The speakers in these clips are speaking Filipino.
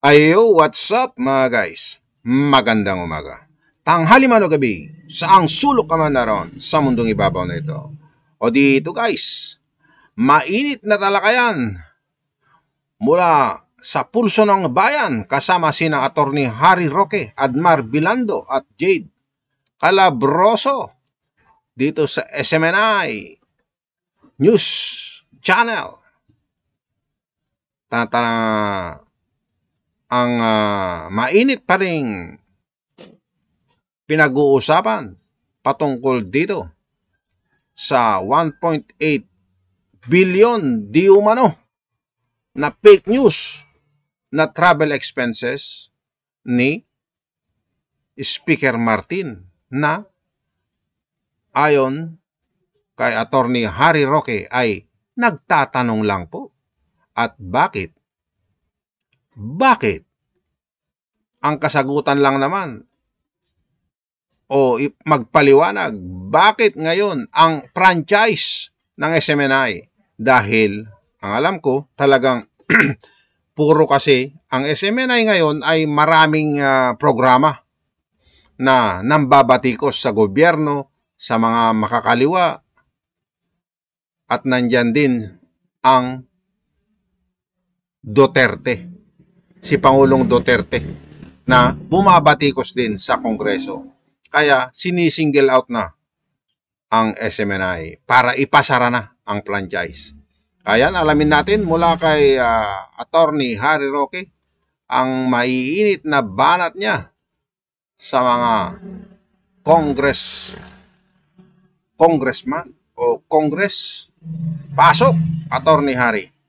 Ayo, what's up mga guys? Magandang umaga. Tanghali man o gabi, saang sulok ka man naroon sa mundong ibabaw na ito. O dito guys, mainit na talakayan mula sa pulso ng bayan kasama sina Attorney Harry Roque, Admar Bilando at Jade Calabroso dito sa SMNI News Channel. Tata ang uh, mainit pa rin pinag-uusapan patungkol dito sa 1.8 billion di umano na fake news na travel expenses ni Speaker Martin na ayon kay Attorney Harry Roque ay nagtatanong lang po at bakit bakit? Ang kasagutan lang naman. O magpaliwanag, bakit ngayon ang franchise ng SMNI? Dahil, ang alam ko, talagang puro kasi, ang SMNI ngayon ay maraming uh, programa na nambabatikos sa gobyerno, sa mga makakaliwa, at nandyan din ang Duterte. Si Pangulong Duterte na bumabatikos din sa Kongreso. Kaya sinisingle out na ang SMNI para ipasara na ang franchise. Ayan, alamin natin mula kay uh, Attorney Harry Roque ang maiinit na banat niya sa mga Congress Congressman o Congress. Pasok, Attorney Harry.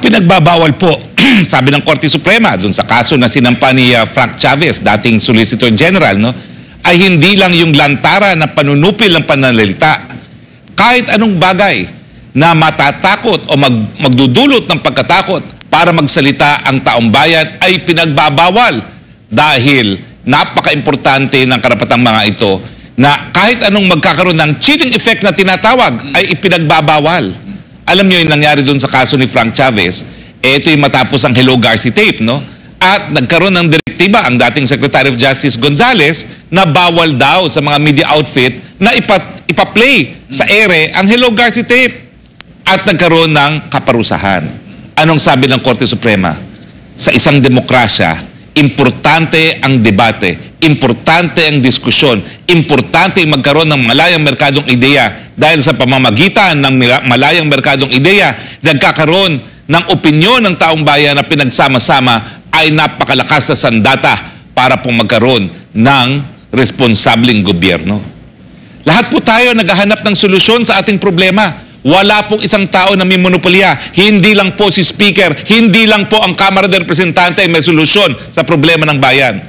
Pinagbabawal po, sabi ng Korte Suprema dun sa kaso na sinampa ni uh, Frank Chavez, dating Solicitor General, no, ay hindi lang yung lantara na panunupil ng pananalita. Kahit anong bagay na matatakot o mag, magdudulot ng pagkatakot para magsalita ang taong bayan ay pinagbabawal dahil napaka-importante ng karapatang mga ito na kahit anong magkakaroon ng chilling effect na tinatawag ay ipinagbabawal. Alam niyo yung nangyari doon sa kaso ni Frank Chavez, eh, ito yung matapos ang Hello Garci tape, no? At nagkaroon ng direktiba ang dating Secretary of Justice Gonzales na bawal daw sa mga media outfit na ipa, ipa-play sa ere ang Hello Garci tape. At nagkaroon ng kaparusahan. Anong sabi ng Korte Suprema? Sa isang demokrasya, importante ang debate importante ang diskusyon, importante magkaroon ng malayang merkadong ideya dahil sa pamamagitan ng malayang merkadong ideya, nagkakaroon ng opinyon ng taong bayan na pinagsama-sama ay napakalakas na sandata para pong magkaroon ng responsabling gobyerno. Lahat po tayo naghahanap ng solusyon sa ating problema. Wala pong isang tao na may monopolya. Hindi lang po si Speaker, hindi lang po ang Kamara de Representante ay may solusyon sa problema ng bayan.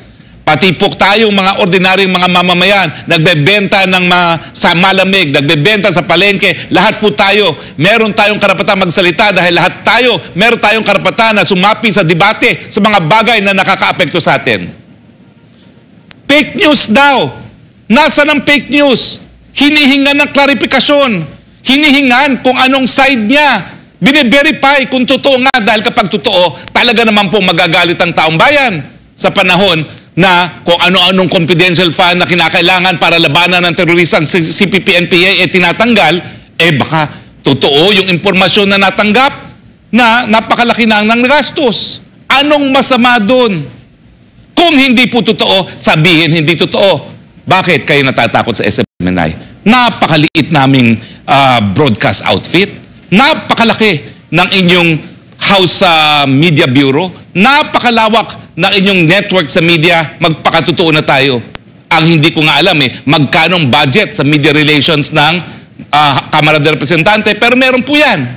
Pati po tayong mga ordinaryong mga mamamayan, nagbebenta ng mga, sa malamig, nagbebenta sa palengke, lahat po tayo, meron tayong karapatan magsalita dahil lahat tayo, meron tayong karapatan na sumapi sa debate sa mga bagay na nakakaapekto sa atin. Fake news daw. Nasa ng fake news? Hinihingan ng klarifikasyon. Hinihingan kung anong side niya. Bine-verify kung totoo nga dahil kapag totoo, talaga naman po magagalit ang taong bayan sa panahon na kung ano-anong confidential fund na kinakailangan para labanan ng terorista ang CPP-NPA eh tinatanggal, eh baka totoo yung impormasyon na natanggap na napakalaki na ng gastos. Anong masama doon? Kung hindi po totoo, sabihin hindi totoo. Bakit kayo natatakot sa SMNI? Napakaliit naming uh, broadcast outfit. Napakalaki ng inyong House uh, Media Bureau. Napakalawak ng inyong network sa media, magpakatotoo na tayo. Ang hindi ko nga alam eh, magkano ang budget sa media relations ng uh, Kamara de Representante, pero meron po yan.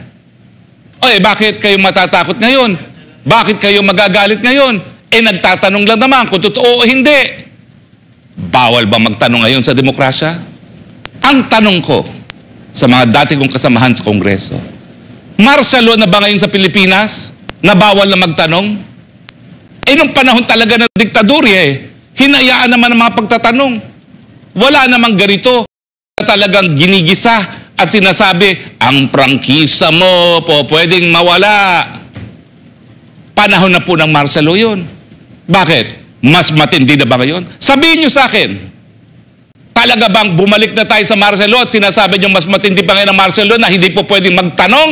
O eh, bakit kayo matatakot ngayon? Bakit kayo magagalit ngayon? Eh, nagtatanong lang naman kung totoo o hindi. Bawal ba magtanong ngayon sa demokrasya? Ang tanong ko sa mga dati kong kasamahan sa Kongreso, martial law na ba ngayon sa Pilipinas na bawal na magtanong? Eh, nung panahon talaga ng diktadurya eh, hinayaan naman ang mga pagtatanong. Wala namang ganito. Talagang ginigisa at sinasabi, ang prangkisa mo po pwedeng mawala. panahon na po ng law yun. Bakit? Mas matindi na ba ngayon? Sabihin nyo sa akin, talaga bang bumalik na tayo sa law at sinasabi nyo mas matindi pa ngayon ang law na hindi po pwedeng magtanong?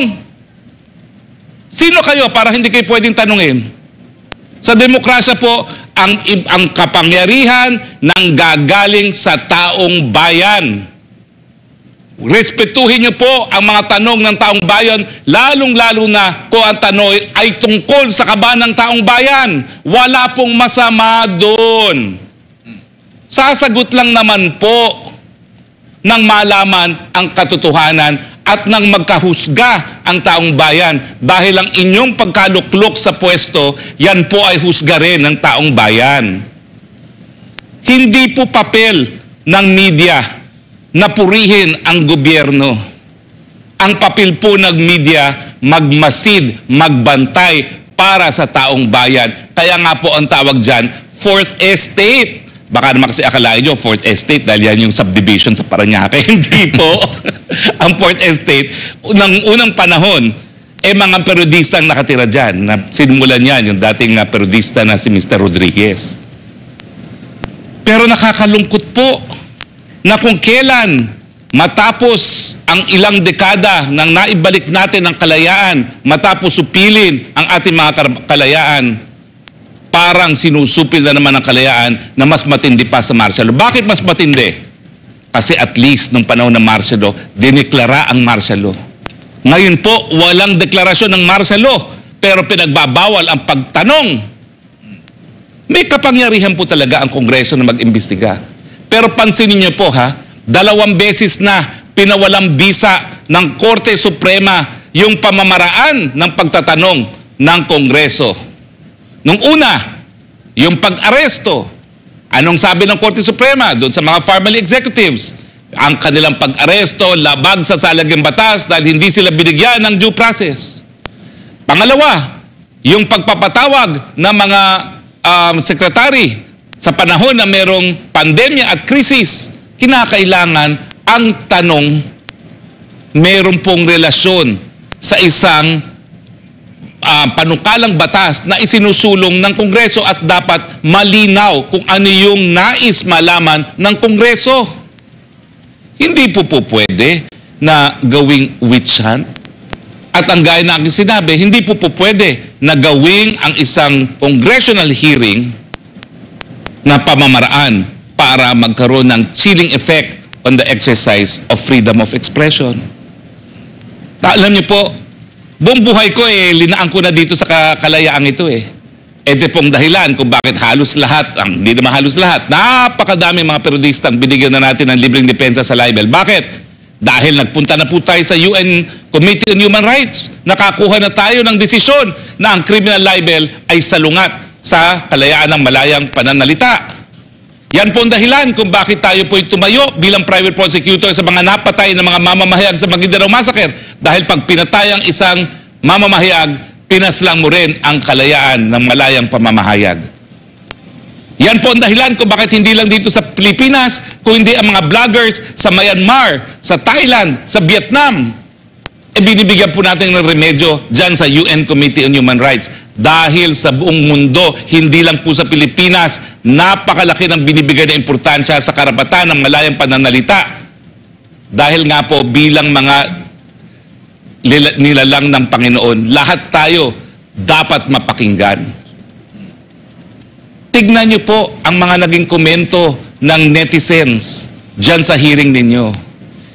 Sino kayo para hindi kayo pwedeng tanungin? Sa demokrasya po, ang, ang kapangyarihan ng gagaling sa taong bayan. Respetuhin niyo po ang mga tanong ng taong bayan, lalong-lalo na kung ang tanong ay tungkol sa kaban ng taong bayan. Wala pong masama doon. Sasagot lang naman po nang malaman ang katotohanan at nang magkahusga ang taong bayan. Dahil ang inyong pagkaluklok sa pwesto, yan po ay husga rin ng taong bayan. Hindi po papel ng media na purihin ang gobyerno. Ang papel po ng media, magmasid, magbantay para sa taong bayan. Kaya nga po ang tawag dyan, Fourth Estate. Baka naman kasi akalain nyo, Fourth Estate, dahil yan yung subdivision sa Paranaque. Hindi po. ang Fourth Estate, unang, unang panahon, eh mga periodista ang nakatira dyan. Na sinmulan yan, yung dating uh, periodista na si Mr. Rodriguez. Pero nakakalungkot po na kung kailan matapos ang ilang dekada nang naibalik natin ang kalayaan, matapos supilin ang ating mga kalayaan, parang sinusupil na naman ang kalayaan na mas matindi pa sa law. Bakit mas matindi? Kasi at least nung panahon ng martial law, diniklara ang law. Ngayon po, walang deklarasyon ng law, pero pinagbabawal ang pagtanong. May kapangyarihan po talaga ang Kongreso na mag-imbestiga. Pero pansinin niyo po ha, dalawang beses na pinawalang bisa ng Korte Suprema yung pamamaraan ng pagtatanong ng Kongreso. Nung una, yung pag-aresto. Anong sabi ng Korte Suprema doon sa mga family executives? Ang kanilang pag-aresto, labag sa salagang batas dahil hindi sila binigyan ng due process. Pangalawa, yung pagpapatawag ng mga um, sekretary sa panahon na merong pandemya at krisis, kinakailangan ang tanong, meron pong relasyon sa isang uh, panukalang batas na isinusulong ng Kongreso at dapat malinaw kung ano yung nais malaman ng Kongreso. Hindi po po pwede na gawing witch hunt. At ang gaya na aking sinabi, hindi po po pwede na gawing ang isang congressional hearing na pamamaraan para magkaroon ng chilling effect on the exercise of freedom of expression. Ta alam niyo po, buong buhay ko eh, linaan ko na dito sa kalayaan ito eh. Ito pong dahilan kung bakit halos lahat, ang, hindi naman halos lahat, napakadami mga periodistang binigyan na natin ng libreng depensa sa libel. Bakit? Dahil nagpunta na po tayo sa UN Committee on Human Rights. Nakakuha na tayo ng desisyon na ang criminal libel ay salungat sa kalayaan ng malayang pananalita. Yan po ang dahilan kung bakit tayo po'y tumayo bilang private prosecutor sa mga napatay ng mga mamamahayag sa Maguindanao Massacre. Dahil pag pinatay ang isang mamamahayag, pinaslang mo rin ang kalayaan ng malayang pamamahayag. Yan po ang dahilan kung bakit hindi lang dito sa Pilipinas, kung hindi ang mga vloggers sa Myanmar, sa Thailand, sa Vietnam, e binibigyan po natin ng remedyo dyan sa UN Committee on Human Rights. Dahil sa buong mundo, hindi lang po sa Pilipinas, napakalaki ng binibigay na importansya sa karapatan ng malayang pananalita. Dahil nga po bilang mga nilalang ng Panginoon, lahat tayo dapat mapakinggan. Tignan niyo po ang mga naging komento ng netizens dyan sa hearing ninyo.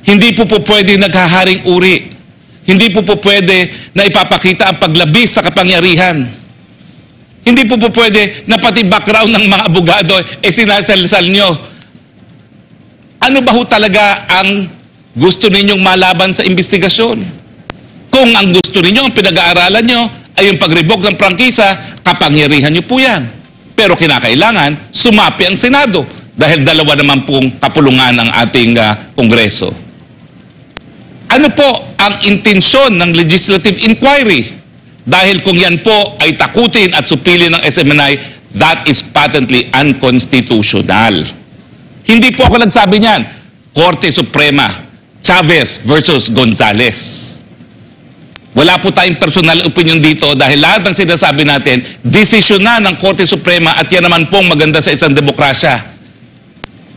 Hindi po po pwede naghaharing uri. Hindi po po pwede na ipapakita ang paglabis sa kapangyarihan. Hindi po po pwede na pati background ng mga abogado eh sinasalsal nyo. Ano ba ho talaga ang gusto ninyong malaban sa investigasyon? Kung ang gusto ninyo, ang pinag-aaralan nyo ay yung pag-revoke ng prangkisa, kapangyarihan nyo po yan. Pero kinakailangan, sumapi ang Senado dahil dalawa naman pong kapulungan ng ating uh, Kongreso. Ano po ang intensyon ng legislative inquiry? Dahil kung yan po ay takutin at supilin ng SMNI, that is patently unconstitutional. Hindi po ako nagsabi niyan. Korte Suprema, Chavez versus Gonzales. Wala po tayong personal opinion dito dahil lahat ng sinasabi natin, desisyon na ng Korte Suprema at yan naman pong maganda sa isang demokrasya.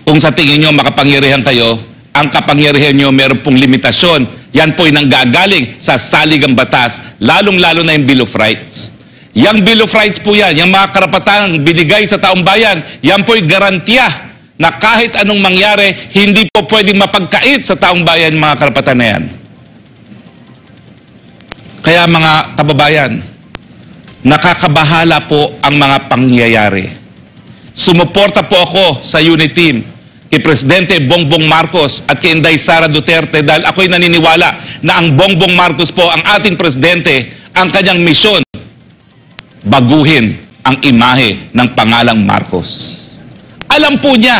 Kung sa tingin nyo makapangyarihan kayo, ang kapangyarihan nyo meron pong limitasyon. Yan po'y nanggagaling sa saligang batas, lalong-lalo na yung Bill of Rights. Yang Bill of Rights po yan, yung mga karapatan binigay sa taong bayan, yan po'y garantiya na kahit anong mangyari, hindi po pwedeng mapagkait sa taong bayan mga karapatan na yan. Kaya mga kababayan, nakakabahala po ang mga pangyayari. Sumuporta po ako sa unit team kay Presidente Bongbong Marcos at kay Inday Sara Duterte dahil ako'y naniniwala na ang Bongbong Marcos po, ang ating Presidente, ang kanyang misyon, baguhin ang imahe ng pangalang Marcos. Alam po niya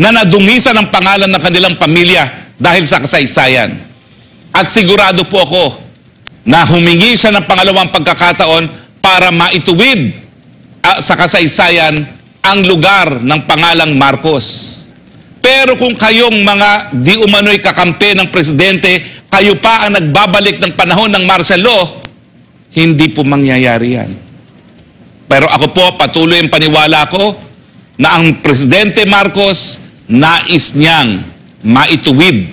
na nadungisan ang pangalan ng kanilang pamilya dahil sa kasaysayan. At sigurado po ako na humingi siya ng pangalawang pagkakataon para maituwid ah, sa kasaysayan ang lugar ng pangalang Marcos. Pero kung kayong mga di umano'y kakampi ng presidente, kayo pa ang nagbabalik ng panahon ng martial law, hindi po mangyayari yan. Pero ako po, patuloy ang paniwala ko na ang Presidente Marcos nais niyang maituwid,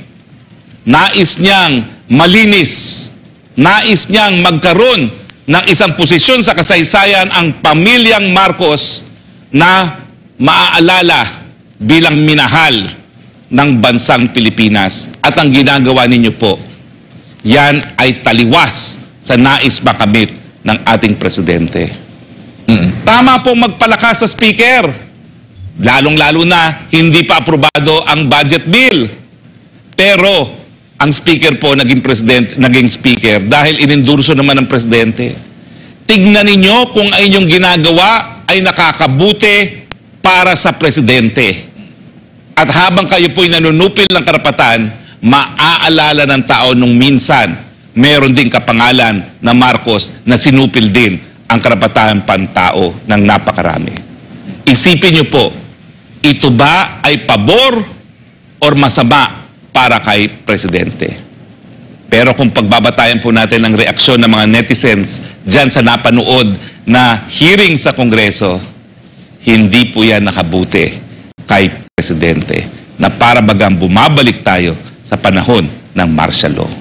nais niyang malinis, nais niyang magkaroon ng isang posisyon sa kasaysayan ang pamilyang Marcos na maaalala bilang minahal ng bansang Pilipinas. At ang ginagawa ninyo po, yan ay taliwas sa nais makamit ng ating Presidente. Tama po magpalakas sa speaker. Lalong-lalo na hindi pa aprobado ang budget bill. Pero ang speaker po naging president, naging speaker dahil inendurso naman ng presidente. Tignan ninyo kung ang inyong ginagawa ay nakakabuti para sa presidente. At habang kayo po'y nanunupil ng karapatan, maaalala ng tao nung minsan meron din kapangalan na Marcos na sinupil din ang karapatan pantao ng napakarami. Isipin niyo po, ito ba ay pabor or masama para kay Presidente? Pero kung pagbabatayan po natin ang reaksyon ng mga netizens dyan sa napanood na hearing sa Kongreso, hindi po yan nakabuti Presidente na para bagang bumabalik tayo sa panahon ng martial law.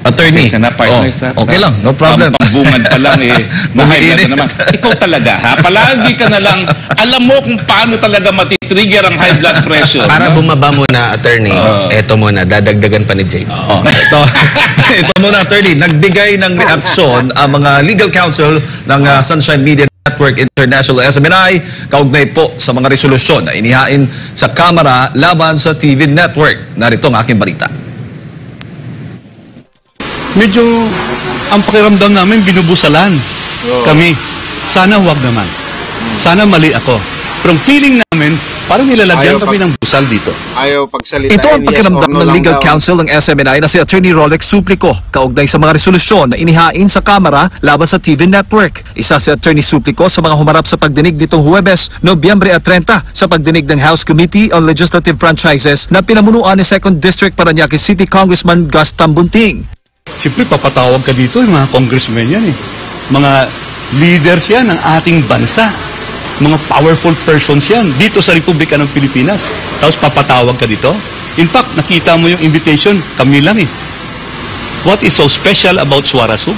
Attorney. Pasensya na, partner, Oh, sir. okay lang, no problem. Pampabungan pa lang eh. Na-high blood Umiinit. na naman. Ikaw talaga ha. Palagi ka na lang, alam mo kung paano talaga matitrigger ang high blood pressure. Para no? bumaba muna, attorney, eto muna, dadagdagan pa ni Jay. Oh, ito, ito muna, attorney. Nagbigay ng reaksyon ang mga legal counsel ng uh, Sunshine Media Network International SMNI kaugnay po sa mga resolusyon na inihain sa Kamara laban sa TV Network. Narito ang aking balita. medyo ang pakiramdam namin binubusalan kami. Sana huwag naman. Sana mali ako. Pero ang feeling namin, parang nilalagyan kami ng busal dito. Ayaw pagsalitain. Ito ang yes pakiramdam or no ng legal daw. counsel ng SMNI na si Attorney Rolex Suplico kaugnay sa mga resolusyon na inihain sa Kamara laban sa TV Network. Isa si Attorney Suplico sa mga humarap sa pagdinig nitong Huwebes, Nobyembre at 30 sa pagdinig ng House Committee on Legislative Franchises na pinamunuan ni 2nd District Paranaque City Congressman Gus Tambunting. Siyempre, papatawag ka dito, yung mga congressmen yan eh. Mga leaders yan ng ating bansa. Mga powerful persons yan dito sa Republika ng Pilipinas. Tapos papatawag ka dito. In fact, nakita mo yung invitation, kami lang eh. What is so special about Suarasug?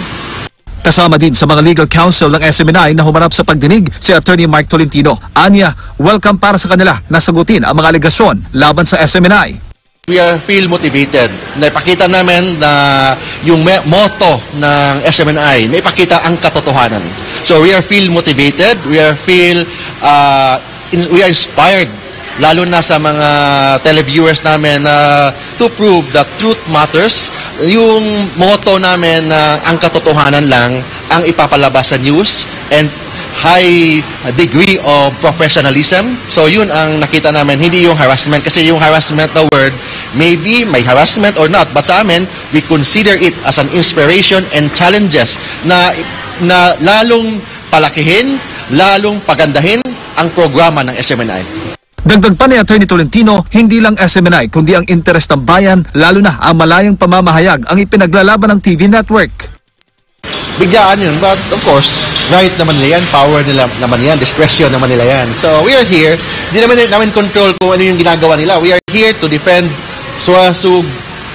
Kasama din sa mga legal counsel ng SMNI na humarap sa pagdinig si Attorney Mark Tolentino. Anya, welcome para sa kanila na sagutin ang mga alegasyon laban sa SMNI. We are feel motivated. Naipakita namin na yung motto ng SMNI, naipakita ang katotohanan. So we are feel motivated, we are feel uh, in- we are inspired lalo na sa mga televiewers namin na to prove that truth matters. Yung motto namin na ang katotohanan lang ang ipapalabas sa news and high degree of professionalism. So yun ang nakita namin, hindi yung harassment. Kasi yung harassment na word, maybe may harassment or not. But sa amin, we consider it as an inspiration and challenges na, na lalong palakihin, lalong pagandahin ang programa ng SMNI. Dagdag pa ni Attorney Tolentino, hindi lang SMNI kundi ang interes ng bayan, lalo na ang malayang pamamahayag ang ipinaglalaban ng TV network. Biglaan yun. But of course, right naman nila yan, power nila naman yan, discretion naman nila yan. So we are here, hindi naman namin control kung ano yung ginagawa nila. We are here to defend Suasug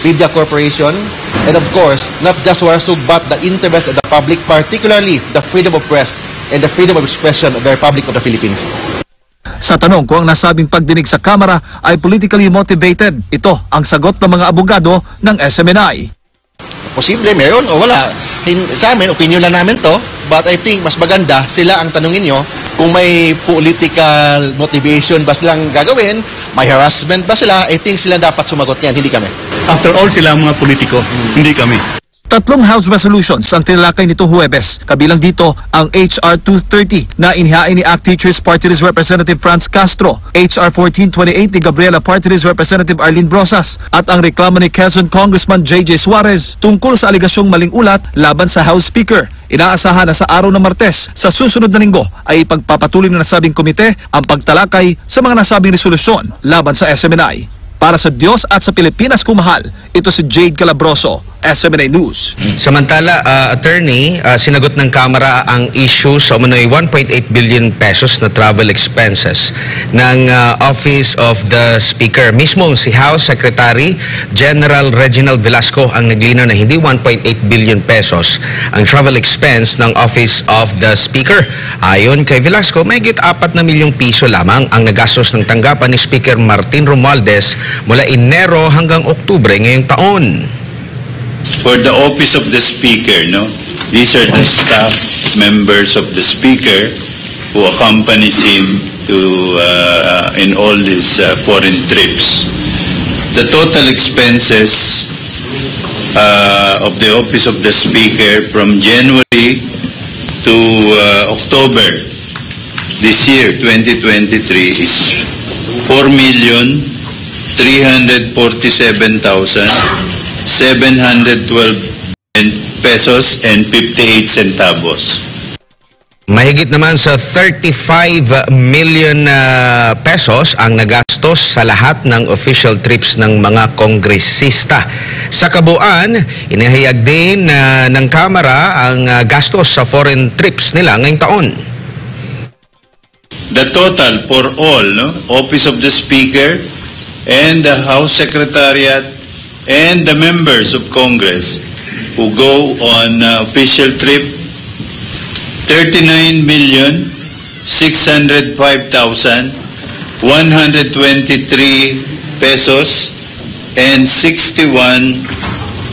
Media Corporation and of course, not just Suasug but the interest of the public, particularly the freedom of press and the freedom of expression of the Republic of the Philippines. Sa tanong kung ang nasabing pagdinig sa Kamara ay politically motivated, ito ang sagot ng mga abogado ng SMNI. Posible, meron o wala. Hin- sa amin, opinion lang namin to. But I think mas maganda sila ang tanungin nyo kung may political motivation ba silang gagawin, may harassment ba sila, I think sila dapat sumagot niyan, hindi kami. After all, sila ang mga politiko, hindi kami. Tatlong House resolutions ang tinalakay nitong Huwebes. Kabilang dito ang HR 230 na inihain ni ACT Teachers Party List Representative Franz Castro, HR 1428 ni Gabriela Party List Representative Arlene Brosas at ang reklamo ni Quezon Congressman JJ Suarez tungkol sa aligasyong maling ulat laban sa House Speaker. Inaasahan na sa araw ng Martes sa susunod na linggo ay ipagpapatuloy ng nasabing komite ang pagtalakay sa mga nasabing resolusyon laban sa SMNI. Para sa Diyos at sa Pilipinas kumahal, ito si Jade Calabroso, SMNA News. Samantala, uh, attorney, uh, sinagot ng Kamara ang issue sa umano'y 1.8 billion pesos na travel expenses ng uh, Office of the Speaker. Mismo si House Secretary General Reginald Velasco ang naglinaw na hindi 1.8 billion pesos ang travel expense ng Office of the Speaker. Ayon kay Velasco, may 4 na milyong piso lamang ang nagastos ng tanggapan ni Speaker Martin Romualdez mula Enero hanggang Oktubre ngayong taon. For the office of the speaker, no? These are the staff members of the speaker who accompanies him to uh, in all these uh, foreign trips. The total expenses uh, of the office of the speaker from January to uh, October this year, 2023, is 4 million 347,000 712 pesos and 58 centavos. Mahigit naman sa 35 million uh, pesos ang nagastos sa lahat ng official trips ng mga kongresista. Sa kabuuan, inihayag din uh, ng Kamara ang uh, gastos sa foreign trips nila ngayong taon. The total for all, no, Office of the Speaker and the House Secretariat and the members of Congress who go on uh, official trip, 39 million 605,123 pesos and 61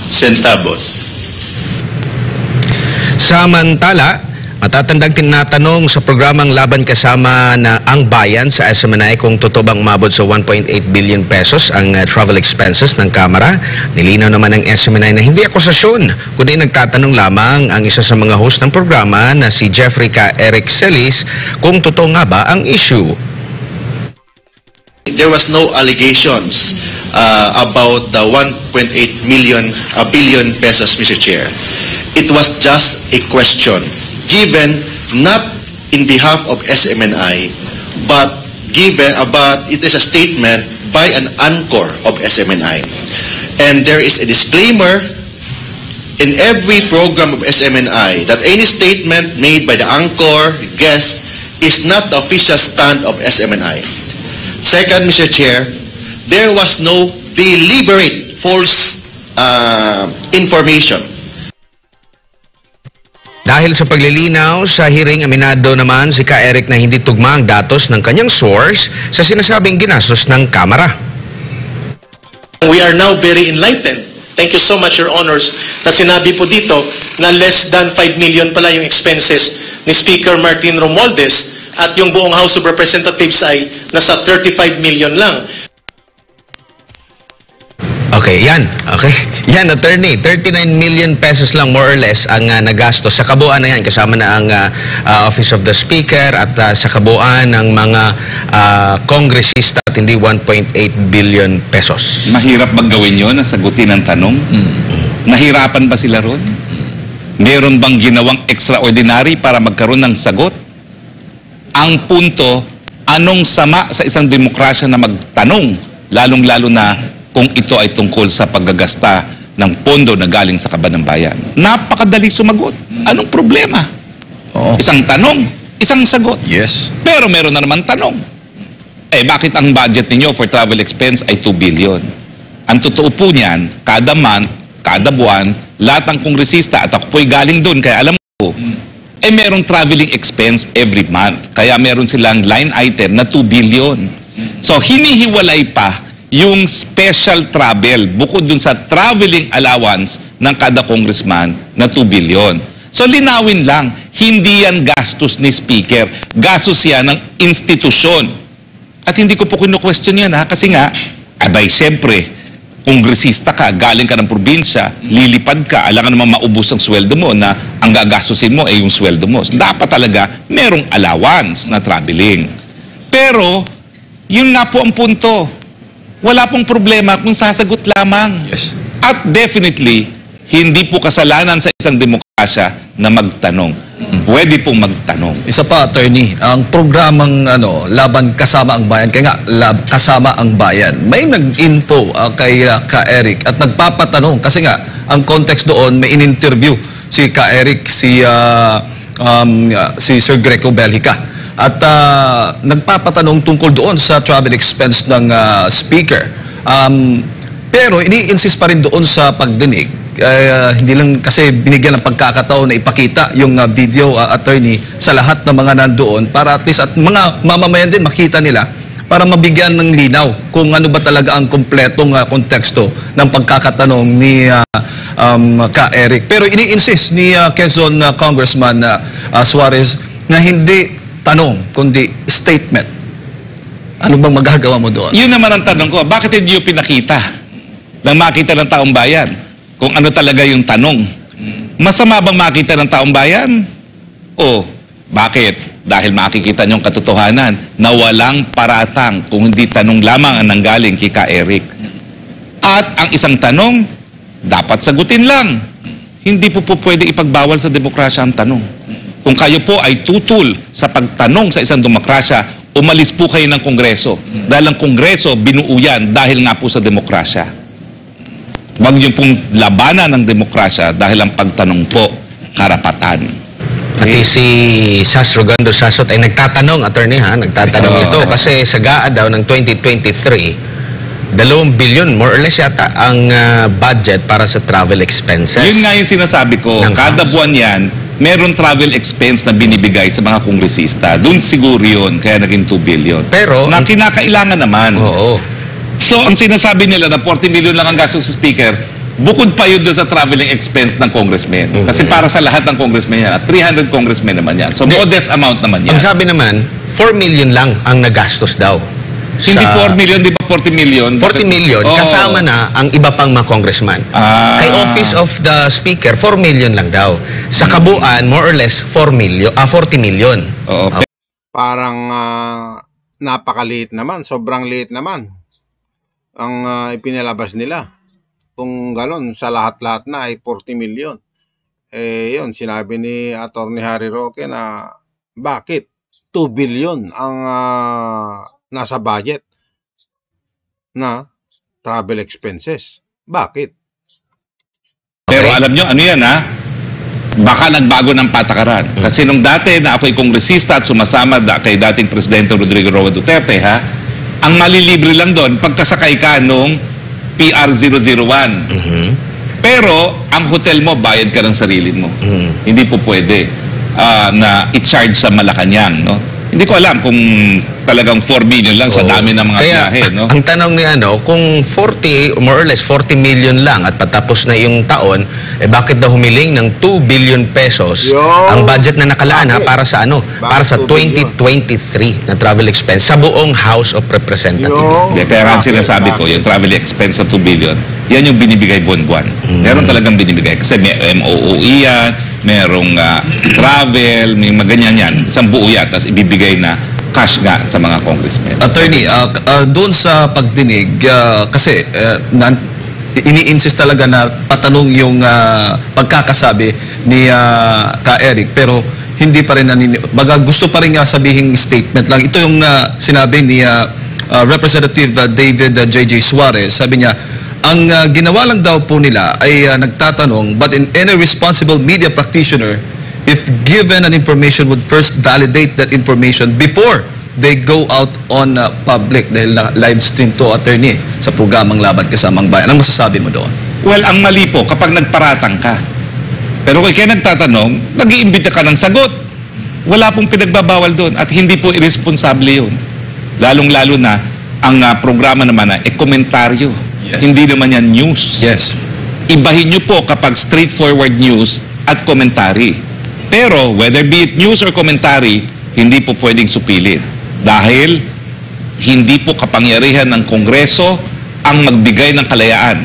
centavos. Samantala, matatandang tinatanong sa programang Laban Kasama na ang bayan sa SMNI kung totoo bang umabot sa 1.8 billion pesos ang uh, travel expenses ng Kamara. Nilinaw naman ng SMNI na hindi akusasyon, kundi nagtatanong lamang ang isa sa mga host ng programa na si Jeffrey K. Eric Celis kung totoo nga ba ang issue. There was no allegations uh, about the 1.8 million uh, billion pesos, Mr. Chair. It was just a question given not in behalf of SMNI, but given about it is a statement by an anchor of SMNI. And there is a disclaimer in every program of SMNI that any statement made by the anchor, guest, is not the official stand of SMNI. Second, Mr. Chair, there was no deliberate false uh, information Dahil sa paglilinaw sa hearing aminado naman si Ka Eric na hindi tugma ang datos ng kanyang source sa sinasabing ginastos ng Kamara. We are now very enlightened. Thank you so much, Your Honors, na sinabi po dito na less than 5 million pala yung expenses ni Speaker Martin Romualdez at yung buong House of Representatives ay nasa 35 million lang. Okay, yan. Okay. Yan, attorney. 39 million pesos lang more or less ang uh, nagastos. Sa kabuuan na yan, kasama na ang uh, uh, Office of the Speaker at uh, sa kabuuan ng mga uh, kongresista at hindi 1.8 billion pesos. Mahirap bang gawin yun, nasagutin ang tanong? Nahirapan ba sila ron? Meron bang ginawang extraordinary para magkaroon ng sagot? Ang punto, anong sama sa isang demokrasya na magtanong, lalong-lalo na kung ito ay tungkol sa paggagasta ng pondo na galing sa kaban ng bayan? Napakadali sumagot. Anong problema? Isang tanong, isang sagot. Yes. Pero meron na naman tanong. Eh, bakit ang budget ninyo for travel expense ay 2 billion? Ang totoo po niyan, kada month, kada buwan, lahat ng kongresista, at ako po'y galing doon, kaya alam ko, eh merong traveling expense every month. Kaya meron silang line item na 2 billion. So, hinihiwalay pa yung special travel bukod dun sa traveling allowance ng kada congressman na 2 billion. So linawin lang, hindi yan gastos ni speaker. Gastos yan ng institusyon. At hindi ko po kinu-question yan ha, kasi nga, abay, siyempre, kongresista ka, galing ka ng probinsya, lilipad ka, alam ka naman maubos ang sweldo mo na ang gagastusin mo ay yung sweldo mo. Dapat talaga merong allowance na traveling. Pero, yun nga po ang punto. Wala pong problema kung sasagot lamang. Yes. At definitely, hindi po kasalanan sa isang demokrasya na magtanong. Pwede pong magtanong. Isa pa, attorney, ang programang ano, Laban Kasama ang Bayan, kaya nga, Lab Kasama ang Bayan, may nag-info ah, kay ah, Ka Eric at nagpapatanong, kasi nga, ang context doon, may in-interview si Ka Eric, si, ah, um, ah, si Sir Greco Belhica. At ah, nagpapatanong tungkol doon sa travel expense ng ah, speaker. Um, pero ini-insist pa rin doon sa pagdinig uh, hindi lang kasi binigyan ng pagkakataon na ipakita yung uh, video uh, attorney sa lahat ng mga nandoon para at least at mga mamamayan din makita nila para mabigyan ng linaw kung ano ba talaga ang kumpletong uh, konteksto ng pagkakatanong ni uh, um, Ka Eric. Pero ini-insist ni uh, Quezon uh, Congressman uh, uh, Suarez na hindi tanong kundi statement. Ano bang magagawa mo doon? Yun naman ang tanong ko, bakit hindi yung pinakita? Nang makita ng taong bayan? Kung ano talaga yung tanong. Masama bang makita ng taong bayan? O, bakit? Dahil makikita niyong katotohanan na walang paratang kung hindi tanong lamang ang nanggaling kay Ka Eric. At ang isang tanong, dapat sagutin lang. Hindi po po pwede ipagbawal sa demokrasya ang tanong. Kung kayo po ay tutul sa pagtanong sa isang demokrasya, umalis po kayo ng Kongreso. Dahil ang Kongreso binuo yan dahil nga po sa demokrasya. Huwag niyo pong labanan ng demokrasya dahil ang pagtanong po, karapatan. Pati si Sas Rogando Sasot ay nagtatanong, attorney ha, nagtatanong Oo. ito kasi sa GAA daw ng 2023, dalawang billion more or less yata ang ah, budget para sa travel expenses. Yun nga yung sinasabi ko. Ng Kada House. buwan yan, meron travel expense na binibigay sa mga kongresista. Doon siguro yun, kaya naging 2 billion. Pero- na kinakailangan naman. Oo. So, ang sinasabi nila na 40 million lang ang gastos sa speaker, bukod pa yun sa traveling expense ng congressman. Kasi para sa lahat ng congressman yan, at 300 congressmen naman yan. So, Hindi. modest amount naman yan. Ang sabi naman, 4 million lang ang nagastos daw. Hindi sa- 4 million, di ba 40 million? 40 million, Oo. kasama na ang iba pang mga congressman. Ah. Kay Office of the Speaker, 4 million lang daw. Sa kabuuan, more or less, 4 million, ah, 40 million. Oo. Parang ah, napakaliit naman, sobrang liit naman ang ah, ipinalabas nila. Kung galon, sa lahat-lahat na ay 40 million. Eh, yun, sinabi ni Attorney Harry Roque na bakit 2 billion ang ah, nasa budget na travel expenses. Bakit? Pero alam nyo, ano yan ha? Baka nagbago ng patakaran. Kasi nung dati na ako'y kongresista at sumasama da, kay dating Presidente Rodrigo Roa Duterte ha, ang malilibre lang doon, pagkasakay ka nung PR001. Pero, ang hotel mo, bayad ka ng sarili mo. Hindi po pwede ah, na i-charge sa Malacanang, no? Hindi ko alam kung talagang 4 million lang sa Oo. dami ng mga Kaya, biyahe, no? ang tanong ni ano, kung 40, more or less 40 million lang at patapos na yung taon, eh bakit daw humiling ng 2 billion pesos Yo! ang budget na nakalaan ha, Bakit? para sa ano? Para sa 2 2023 na travel expense sa buong House of Representatives. Hindi, kaya nga Bakit? sinasabi ko, Bakit? yung travel expense sa 2 billion, yan yung binibigay buwan-buwan. Meron talagang binibigay. Kasi may MOOE yan, merong ah, travel, may mga ganyan yan. Isang buo yan, tapos ibibigay na cash nga sa mga congressmen. Attorney, uh, uh, doon sa pagdinig, uh, kasi uh, ini-insist talaga na patanong yung uh, pagkakasabi ni uh, Ka Eric, pero hindi pa rin nanini- baga gusto pa rin nga sabihin statement lang. Ito yung uh, sinabi ni uh, uh, Representative uh, David uh, J.J. Suarez. Sabi niya, Ang ah, ginawa lang daw po nila ay ah, nagtatanong, but in any responsible media practitioner, if given an information would first validate that information before they go out on ah, public dahil na live stream to attorney sa programang Laban Kasamang Bayan. Anong masasabi mo doon? Well, ang mali po kapag nagparatang ka. Pero kung kaya nagtatanong, nag-iimbita ka ng sagot. Wala pong pinagbabawal doon at hindi po irresponsable yun. Lalong-lalo na ang ah, programa naman na e komentaryo. Yes. Hindi naman yan news. Yes. Ibahin nyo po kapag straightforward news at commentary. Pero whether be it news or commentary, hindi po pwedeng supilin. Dahil hindi po kapangyarihan ng Kongreso ang magbigay ng kalayaan.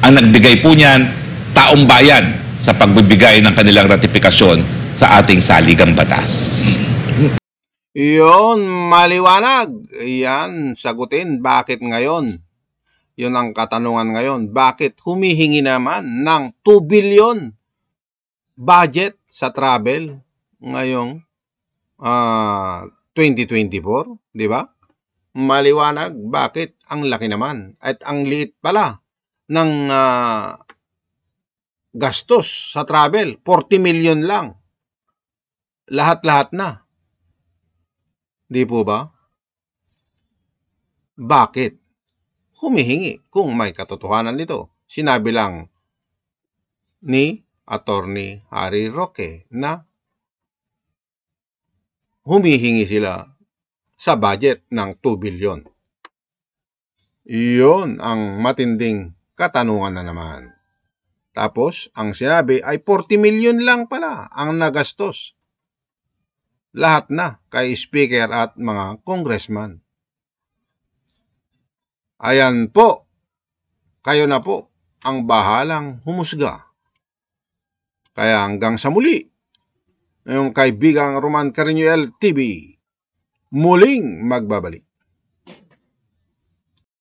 Ang nagbigay po niyan, taong bayan sa pagbibigay ng kanilang ratifikasyon sa ating saligang batas. Yun, maliwanag. Yan, sagutin. Bakit ngayon? Yun ang katanungan ngayon. Bakit humihingi naman ng 2 billion budget sa travel ngayong ah, 2024? Di ba? Maliwanag. Bakit? Ang laki naman. At ang liit pala ng ah, gastos sa travel. 40 million lang. Lahat-lahat na. Di po ba? Bakit? Humihingi kung may katotohanan nito. Sinabi lang ni Attorney Harry Roque na humihingi sila sa budget ng 2 billion. Iyon ang matinding katanungan na naman. Tapos, ang sinabi ay 40 million lang pala ang nagastos lahat na kay speaker at mga congressman. Ayan po, kayo na po ang bahalang humusga. Kaya hanggang sa muli, yung kaibigang Roman Carino TV, muling magbabalik.